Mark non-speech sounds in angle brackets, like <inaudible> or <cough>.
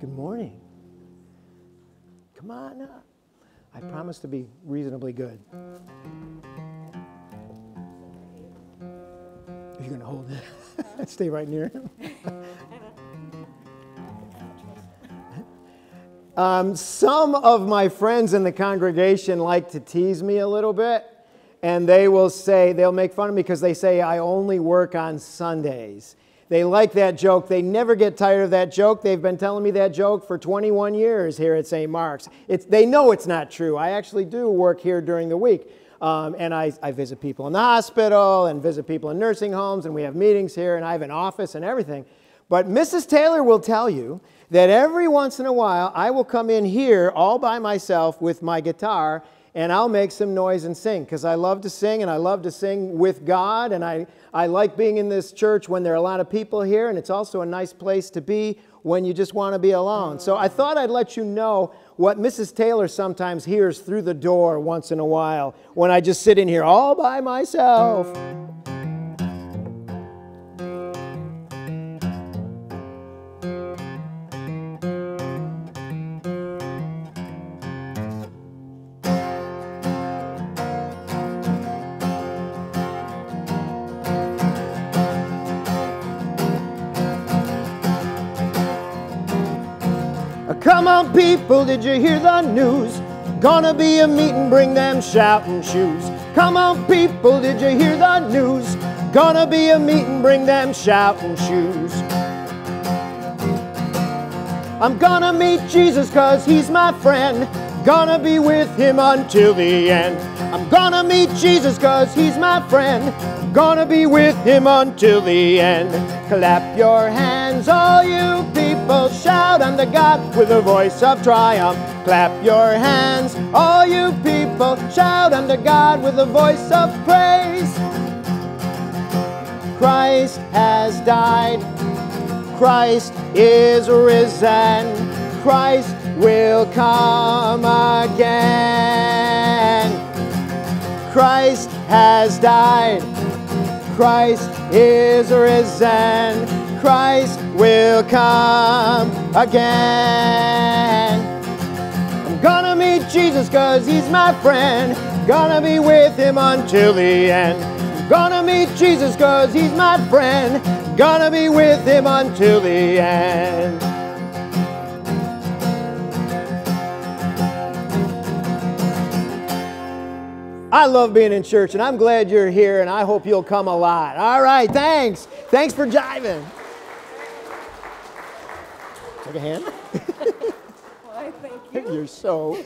Good morning. Come on up. I promise to be reasonably good. Are you going to hold it? <laughs> Stay right near him. Um, some of my friends in the congregation like to tease me a little bit, and they will say, they'll make fun of me because they say I only work on Sundays. They like that joke. They never get tired of that joke. They've been telling me that joke for 21 years here at St. Mark's. It's, they know it's not true. I actually do work here during the week. Um, and I, I visit people in the hospital and visit people in nursing homes, and we have meetings here, and I have an office and everything. But Mrs. Taylor will tell you that every once in a while I will come in here all by myself with my guitar and I'll make some noise and sing because I love to sing and I love to sing with God and I, I like being in this church when there are a lot of people here and it's also a nice place to be when you just want to be alone. So I thought I'd let you know what Mrs. Taylor sometimes hears through the door once in a while when I just sit in here all by myself. Come on, people, did you hear the news? Gonna be a meeting, bring them shouting shoes. Come on, people, did you hear the news? Gonna be a meeting, bring them shouting shoes. I'm gonna meet Jesus cause he's my friend. Gonna be with him until the end. I'm gonna meet Jesus cause he's my friend. Gonna be with him until the end. Clap your hands, all you. Shout unto God with a voice of triumph. Clap your hands, all you people. Shout unto God with a voice of praise. Christ has died. Christ is risen. Christ will come again. Christ has died. Christ is risen. Christ will come again. I'm gonna meet Jesus cause he's my friend. Gonna be with him until the end. Gonna meet Jesus cause he's my friend. Gonna be with him until the end. I love being in church, and I'm glad you're here, and I hope you'll come a lot. All right, thanks. Thanks for jiving. Take a hand. <laughs> Why, thank you. You're so